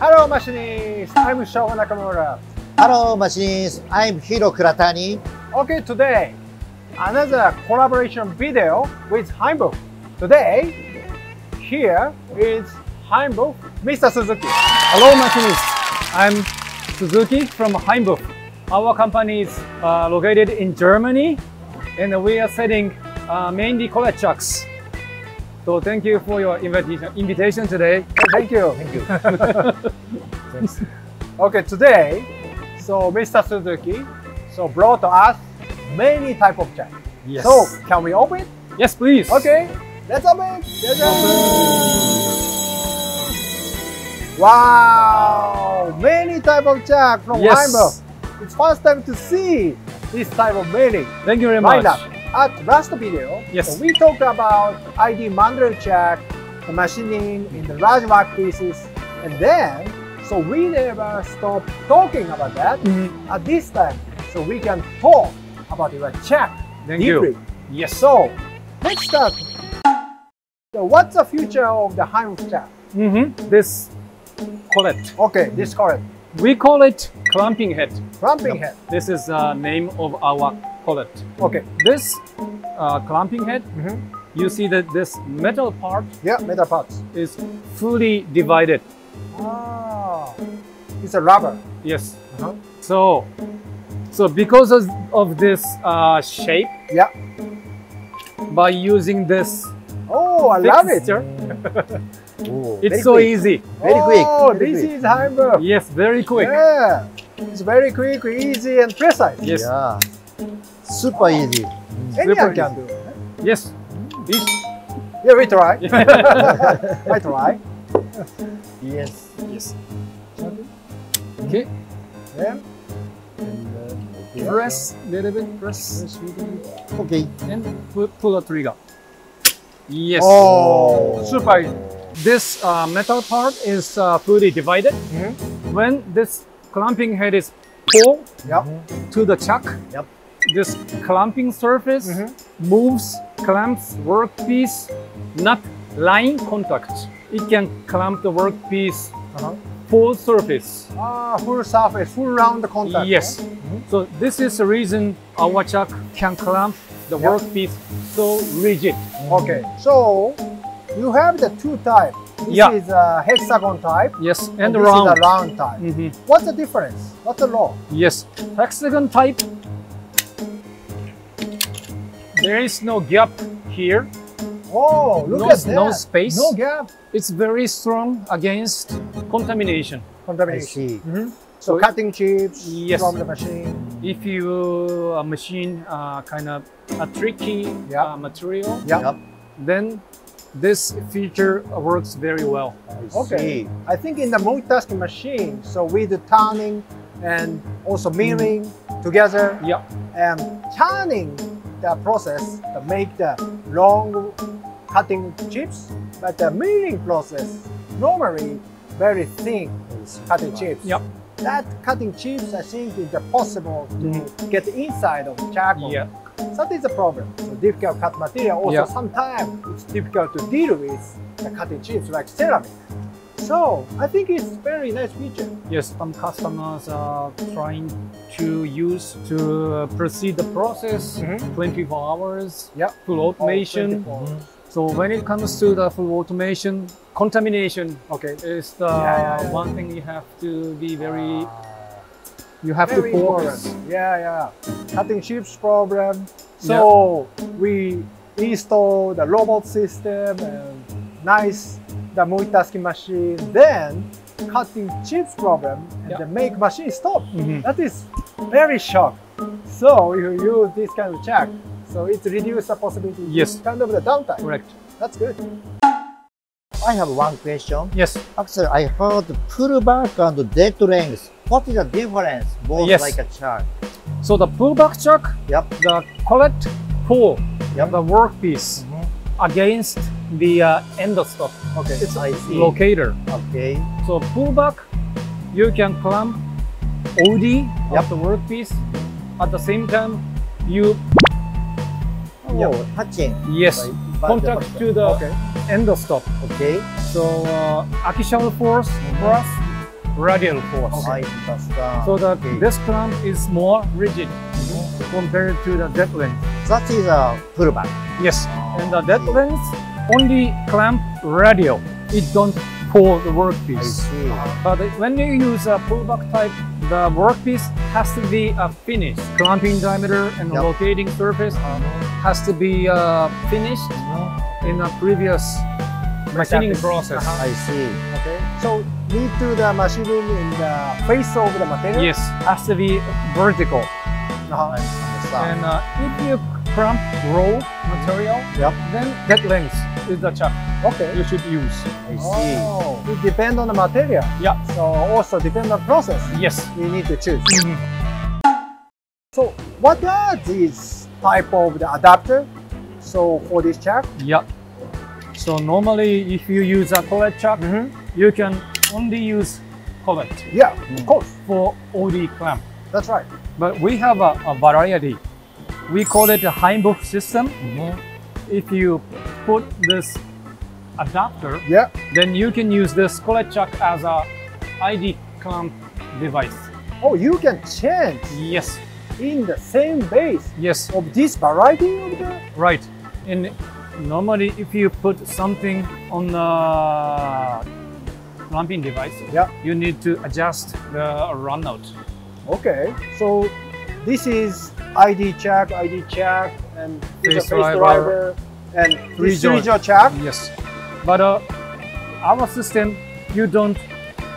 Hello, machinists. I'm Shogo Nakamura. Hello, machines. I'm Hiro Kuratani. Okay, today another collaboration video with Hainbuch. Today, here is Hainbuch, Mr. Suzuki. Hello, machinists. I'm Suzuki from Hainbuch. Our company is uh, located in Germany, and we are selling uh, mainly collet chucks. So thank you for your invitation, invitation today. Thank you. Thank you. Okay, today, so Mr. Suzuki so brought to us many type of jack. Yes. So can we open? yes, please. Okay, let's open. Let's open. Wow, many type of jack from Yes. It's first time to see this type of many Thank you very much. lineup. At last video, Yes. we talked about ID mandrel check, the machining in the large work pieces, and then so we never stop talking about that. Mhm. At this time, so we can talk about your check Thank deeply. you. Yes. So let's start. So what's the future of the Hainbuch jack? Mhm. This collet. Okay, this correct. We call it clamping head. Clamping head. This is the name of our collet. Okay. This uh, clamping head, Mhm. you see that this metal part Yeah, metal parts. is fully divided. Ah, it's a rubber. Yes. Uh-huh. So, so because of, of this uh, shape, Yeah. by using this Oh, I love it. fixture, Oh, it's so quick. easy. Very quick, Oh, very this quick. is Hainbuch. Yes, very quick. Yeah, it's very quick, easy, and precise. Yes. Yeah. Super easy. Anyone Super can do. it. Yes. This- Yeah, we try. I try. Yes. yes. Okay. Yeah. Press a little bit. Press Okay. and pull, pull the trigger. Yes. Oh, super easy. This uh, metal part is uh, fully divided. Mhm. When this clamping head is pulled Yep. to the chuck, Yep. This clamping surface Mhm. moves clamps workpiece, not line contact. It can clamp the workpiece Uh-huh. full surface. Ah, full surface, full round contact. Yes. So this is the reason our chuck can clamp the Yep. workpiece so rigid. Okay. So you have the two type. This Yeah. is a hexagon type. Yes, and this round. is a round type. Mhm. What's the difference? What's the law? Yes, hexagon type. There is no gap here. Oh, look No- at that. no space. No gap. It's very strong against contamination. I Contamination. see. Mhm. So, So- cutting chips Yes. from the machine. If you uh, machine uh, kind of a tricky Yeah. uh, material, Yeah. Yep. then this feature works very well. I Okay. see. I think in the multitasking machine, so with the turning and also milling together Yeah, and turning the process to make the long cutting chips, but the milling process normally very thin is cutting chips. Yep. That cutting chips, I think, is possible to mm-hmm. get inside of the charcoal. yeah, That is a problem. So difficult cut material. Also, Yeah. sometimes it's difficult to deal with the cutting chips like ceramic. So I think it's very nice feature. yes. Some customers are trying to use to proceed the process Mhm. 24 hours, Yeah. full automation. Oh, 24. So when it comes to the full automation, contamination Okay. is the Yeah, yeah, yeah. one thing you have to be very, Ah, you have very to focus. important. Yeah, yeah. Cutting chips problem. So we install the robot system and nice the multitasking machine. Then cutting chips problem and Yeah. then make machine stop. Mhm. That is very shock. So if you use this kind of check, so it reduces the possibility. Yes. Kind of the downtime. Correct. That's good. I have one question. Yes. Actually, I heard pullback and dead length. What is the difference? Both Yes. like a chart. So the pullback chuck, Yep. the collet pull Yep. the workpiece Mhm. against the uh, end stop. Okay, it's I see. locator. Okay. So pull back, you can clamp OD yep. of the workpiece. At the same time, you oh, touching. Yes, contact the to the okay. end stop. Okay. So uh, axial force mm -hmm. plus radial force. Oh, okay. So that okay. this clamp is more rigid mm -hmm. compared to the dead length. That is a pullback. Yes, oh, and the dead length only clamp radial. It don't pull the I workpiece. see. But when you use a pullback type, the workpiece has to be a finished. Clamping diameter and Yep. locating surface has to be uh, finished in a previous machining process. I see. Okay. So need to the machining in the face of the material. Yes, has to be vertical. Uh-huh. And uh, if you clamp raw material, Yep. then dead length is the chuck Okay. you should use. I see. Oh, it depends on the material. Yeah. So also depends on the process. Yes. You need to choose. So what are these type of the adapter? So for this chuck? Yeah. So normally, if you use a collet chuck, Mm-hmm. you can only use collet Yeah, of course. for OD clamp. That's right. But we have a, a variety. We call it a Hainbuch system. Mm-hmm. If you put this adapter, Yeah. then you can use this collet chuck as a ID clamp device. Oh, you can change Yes. in the same base Yes. of this variety of the. Right. And normally, if you put something on the clamping device, Yeah. you need to adjust the runout. Okay. So this is ID chuck, ID chuck, and Face face driver, driver, and three this joint. three jaw chuck. Yes. But uh, our system, you don't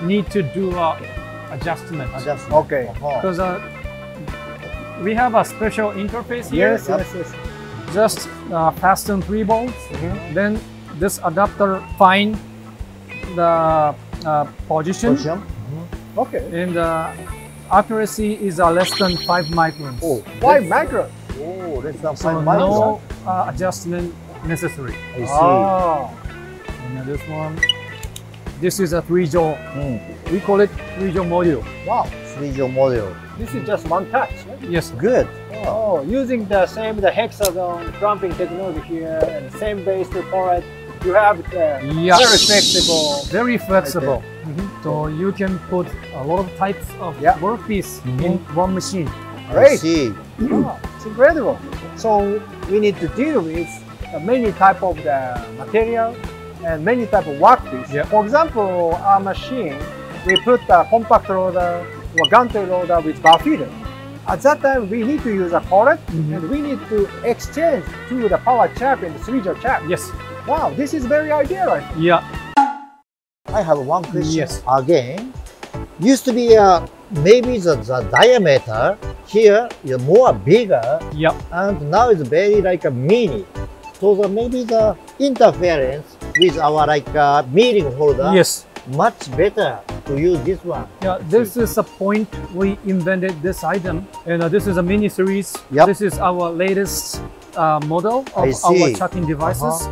need to do a adjustment Adjust. Okay. Because uh, we have a special interface here. Yes, yes, yes. Just uh, fasten three bolts. Mhm. Then this adapter find the uh, position. Position. Okay. and uh, accuracy is uh, less than 5 microns. Oh, Five micro. Oh, less than so five no uh, adjustment necessary. I see. Ah. And this one, this is a 3 jaw. Mm. We call it 3 jaw module. Wow. Three-jaw module. This is just one touch. right? Yes, Good. Oh, using the same the hexagon clamping technology here and same base to it, you have the Yeah. very flexible. very flexible. So you can put a lot of types of Yeah. workpiece Mhm. in one machine. Great. see. Wow, it's incredible. So we need to deal with uh, many type of the material and many type of workpiece. Yeah. For example, our machine, we put a compact loader or gantry loader with bar feeder. At that time, we need to use a collet Mhm. and we need to exchange to the power chuck and the three jaw chuck. Yes. Wow, this is very ideal. Think. Yeah. I have one question Yes. again. Used to be uh, maybe the, the diameter here is more bigger Yeah. and now it's very like a mini. So the, maybe the interference with our like uh, meeting holder Yes. much better to use this one. Yeah, this is a point we invented this item, and uh, this is a mini series. Yep. This is our latest uh, model of our chucking devices,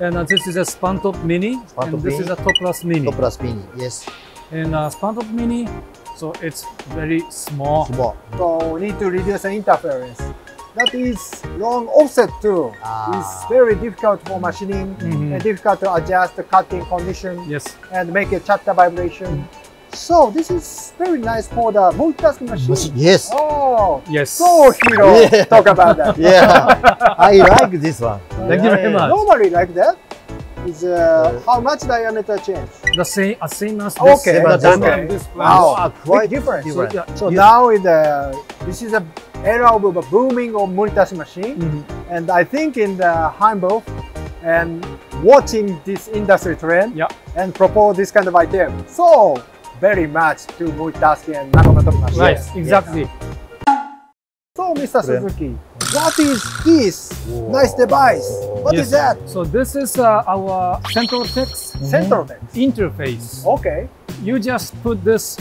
and uh, this is a SPANNTOP mini, Span and top this mini. is a TOPlus mini. TOPlus mini. Yes. And uh, SPANNTOP mini, so it's very small. Small. So we need to reduce the interference. That is long offset too. Ah. It's very difficult for machining Mhm. and difficult to adjust the cutting condition Yes. and make a chatter vibration. So this is very nice for the multitasking machine. Machine- Yes. Oh, Yes. so Hiro Yeah. talk about that. Yeah. I like this one. Thank you very much. Normally like that is uh, how much diameter change? The same, uh, same as this. Okay, the that's diameter okay. of this Wow. plant. Quite difference. different. So, yeah. So Yes. now in the this is a era of a booming of multitasking machine. Mhm. And I think in the Hainbuch and watching this industry trend Yeah. and propose this kind of idea. So very much to multitasking and Nakamoto machine. Right. Yes. Exactly. So Mr. Suzuki, what is this Whoa. nice device? What is Yes. that? So this is uh, our centroteX Center text. interface. Okay. You just put this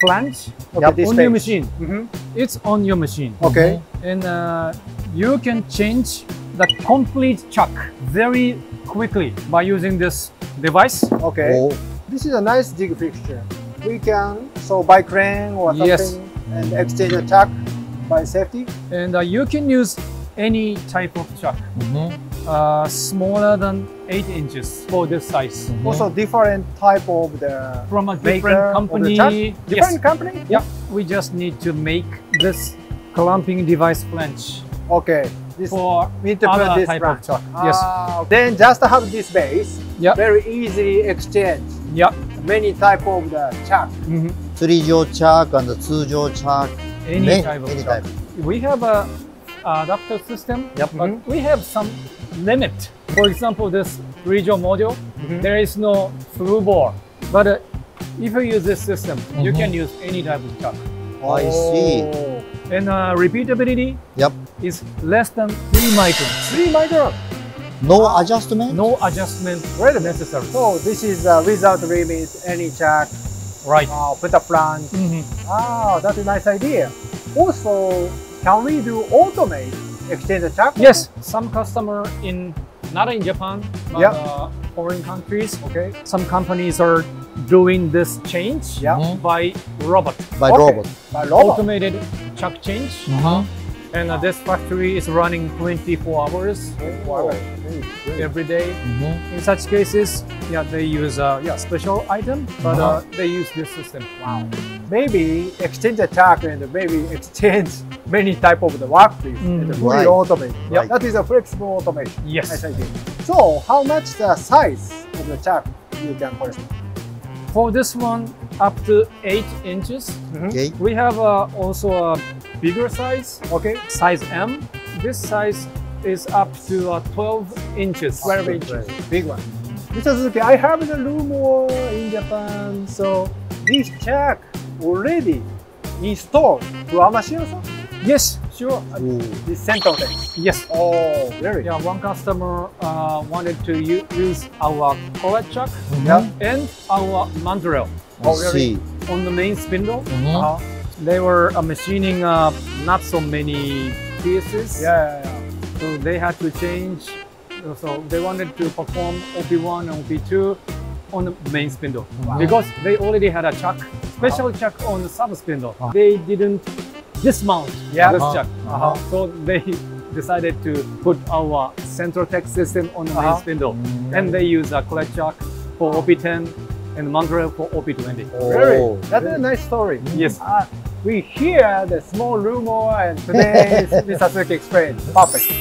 flange Okay, Yep. this on your page. machine. Mhm. It's on your machine. Okay. and uh, you can change the complete chuck very quickly by using this device. Okay. Oh, This is a nice jig fixture. We can so by crane or something Yes. and exchange a truck by safety. And uh, you can use any type of chuck. uh, smaller than 8 inches for this size. Also different type of the From a different company. chuck? Yes. Different company? Yeah, we just need to make this clamping device flange Okay. This for need to put other this type branch. of chuck. Yes. Ah, Then just have this base. Yeah. Very easily exchange Yeah many type of the chalk. Mm-hmm. Three jaw chalk and the two jaw chalk. Any type of any chalk. Type. We have a adapter system, yep. but mm -hmm. we have some limit. For example, this three jaw module, mm -hmm. there is no through bore. But uh, if you use this system, you mm-hmm. can use any type of chalk. Oh, I see. Oh. And uh, repeatability yep. is less than 3 micron. 3 micron? No adjustment No adjustment Wait a minute. necessary. So this is uh, without limit, any chuck, Right. uh, put a flange. Mhm. Ah, that's a nice idea. Also, can we do automate exchange the chuck? Yes, some customer in not in Japan, but Yeah. uh, foreign countries, Okay. some companies are doing this change Yeah. By robot, by Okay. robot By robot. automated chuck change. Mhm. And uh, this factory is running 24 hours Oh, very good. every day. Mhm. In such cases, yeah, they use a yeah, special item, but uh, Uh-huh. they use this system. Wow. Maybe exchange the chuck and maybe exchange many type of the workpiece and Mm. fully Right. automate. Right. That is a flexible automation. Yes. Nice idea. So how much the size of the chuck you can correspond? For this one, up to 8 inches. okay We have uh, also a bigger size, Okay. size M. This size is up to uh, 12 inches. 12 inches. Big one. Mr. Suzuki, I have the Lumo in Japan, so this chuck already installed to our machine also? Yes, sure. Ooh. This centroteX. Yes. Oh, very Yeah, one customer uh, wanted to use our collet chuck Yeah. and our mandrel Oh, really? on the main spindle. Mhm. Uh-huh. They were uh, machining uh, not so many pieces, Yeah, yeah, yeah. so they had to change. So they wanted to perform OP1 and OP2 on the main spindle Wow. because they already had a chuck, special chuck on the sub spindle. Uh-huh. They didn't dismount Yeah. this Uh-huh. chuck, Uh-huh. so they decided to put our centroteX system on the main Uh-huh. spindle, and they use a collet chuck for OP10 and mandrel for OP20. Very. Oh, That's a nice story. Yes. Uh, we hear the small rumor and today Mr. Suzuki explains. Perfect.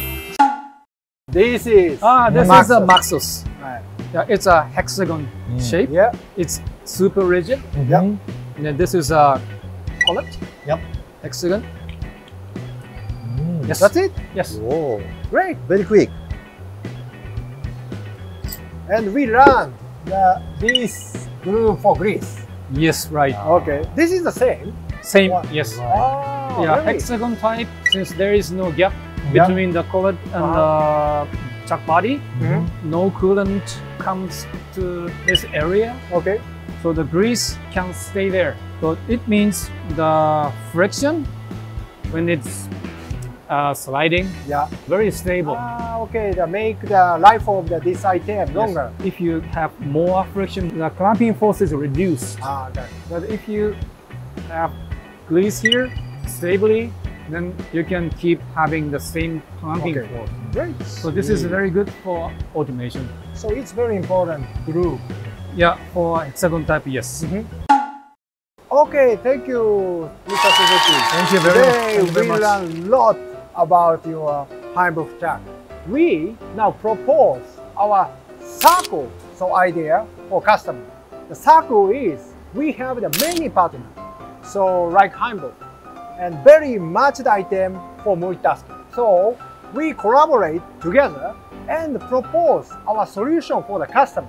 This is Ah, this MAXXOS. is a MAXXOS. Right. Yeah, it's a hexagon Mm. shape. Yeah. It's super rigid. Yeah. Mhm. And then this is a collet. Yep. Hexagon. Mm. Yes. That's it. Yes. Oh, Great. very quick And we run the this glue for grease. Yes, right. Okay. This is the same. Same. Yes. Oh, Yeah, really? hexagon type. Since there is no gap Yeah. between the collet and the chuck body, Mhm. no coolant comes to this area, Okay. so the grease can stay there. So it means the friction when it's uh, sliding Yeah. very stable. Ah, okay. The make the life of the, this item longer. Yes. If you have more friction, the clamping force is reduced. Ah, that. But if you have grease here stably, then you can keep having the same clamping Okay. force. Great. So this is very good for automation. So it's very important glue. Yeah, for hexagon type, yes. Mm-hmm. Okay, thank you, Mr. Suzuki. Thank you very much. Today Thank you very we much. learned a lot about your Hainbuch jack. We now propose our circle so idea for customer. The circle is we have the many partner, so like Hainbuch, and very matched item for multitasking. So we collaborate together and propose our solution for the customer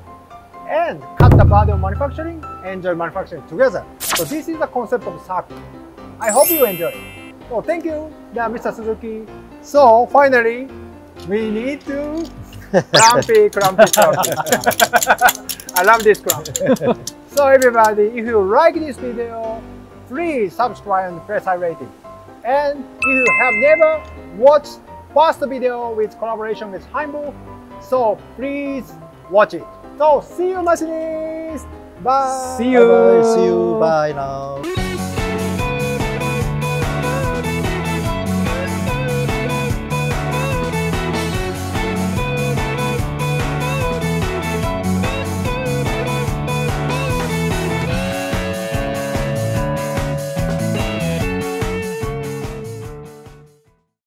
and cut the burden of manufacturing, and enjoy manufacturing together. So this is the concept of circle. I hope you enjoy it. So thank you, Mr. Suzuki. So finally, we need to crumpy, crumpy, crumpy. I love this cramp. so everybody, if you like this video, please subscribe and press I rating. And if you have never watched first video with collaboration with Heimbo, so please watch it. So see you machinist. Bye. See you. bye, see you bye now